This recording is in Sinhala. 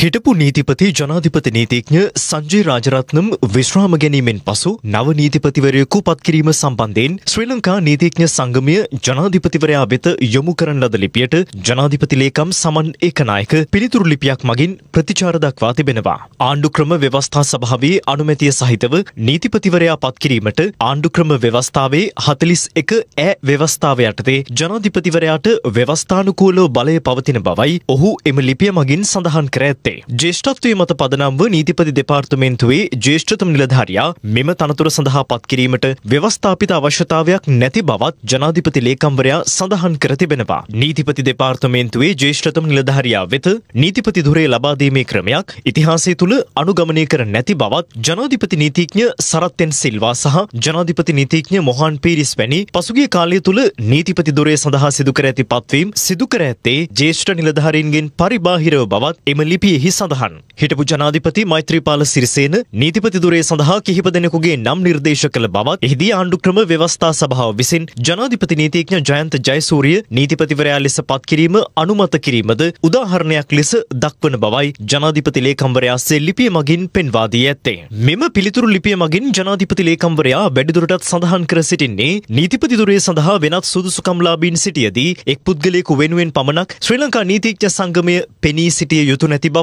හිටපු නීතිපති ජනාධිපති නීතිඥ සංජය රාජරත්නම් විශ්‍රාම ගැනීමෙන් පසු නව නීතිපතිවරයෙකු පත්කිරීම සම්බන්ධයෙන් ශ්‍රී ලංකා නීතිඥ සංගමය ජනාධිපතිවරයා වෙත යොමු කරන ලද ලිපියට ජනාධිපති ලේකම් සමන් ඒකනායක පිළිතුරු ලිපියක් මගින් ප්‍රතිචාර දක්වා තිබෙනවා. ආණ්ඩුක්‍රම ව්‍යවස්ථා සභාවේ අනුමැතිය සහිතව නීතිපතිවරයා පත්කිරීමට ආණ්ඩුක්‍රම ව්‍යවස්ථාවේ හතලිස් එක ඇ ව්‍යවස්ථාව යටතේ ජනාධිපතිවරයාට ව්‍යවස්ථානුකූලව බලය පවතින බවයි ඔහු එම ලිපිය මගින් සඳහන් කර ඇත්තේ. ජේෂ්ඨත්වය මත පදනම්ව නීතිපති දෙපාර්තමේන්තුවේ ජේෂ්ඨතම නිලධාරියා මෙම තනතුර සඳහා පත්කිරීමට ව්‍යවස්ථාපිත අවශ්‍යතාවයක් නැති බවත් ජනාධිපති ලේකම්වරයා සඳහන් කර තිබෙනවා. නීතිපති දෙපාර්තමේන්තුවේ ජේෂ්ඨතම නිලධාරියා වෙත නීතිපති ධුරේ ලබා දීමේ ක්‍රමයක් ඉතිහාසය තුළ අනුගමනය කර නැති බවත් ජනාධිපති නීතිඥ සරත්තෙන් සිල්වා සහ ජනාධිපති නීතිඥ මොහන් පීරිස් වැනි පසුගිය කාලය තුළ නීතිපති දුරේ සඳහා සිදුකර ඇති පත්වීම් සිදුකර ඇත්තේ ජේෂ්ඨ නිලධාරීන්ගෙන් පරිබාහිරව බවත් එම ලිපියෙහි සඳහන්. හිටපු ජනාධිපති මෛත්‍රීපාල සිරිසේන නීතිපති දුරේ සඳහා කිහිප දෙනෙකුගේ නම් නිර්දේශ කළ බවත් එහිදී ආණ්ඩුක්‍රම ව්‍යවස්ථා සභාව විසින් ජනාධිපති නීතිඥ ජයන්ත ජයසූරිය නීතිපතිවරයා ලෙස පත් කිරීම අනුමත කිරීමද උදාහරණයක් ලෙස දක්වන බවයි ජනාධිපති ලේකම්වරයා සේ ලිපිය මගින් පෙන්වා දී ඇත්තේ. මෙම පිළිතුරු ලිපිය මගින් ජනාධිපති ලේකම්වරයා වැඩිදුරටත් සඳහන් කර සිටින්නේ නීතිපති දුරේ සඳහා වෙනත් සුදුසුකම්ලාබීන් සිටියදී එක් පුද්ගලයෙකු වෙනුවෙන් පමණක් ශ්‍රී ලංකා නීතිඥ සංගමය පෙනී සිටිය යුතු නැති